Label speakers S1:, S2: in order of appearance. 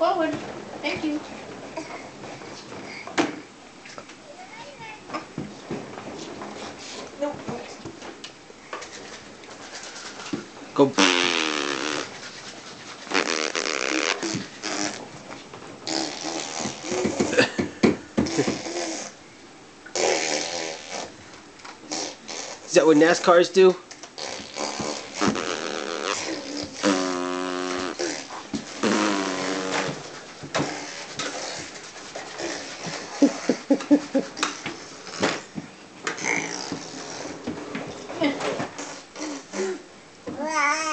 S1: forward. Thank you. Nope.
S2: Go. Is that what NASCARs do? Wow.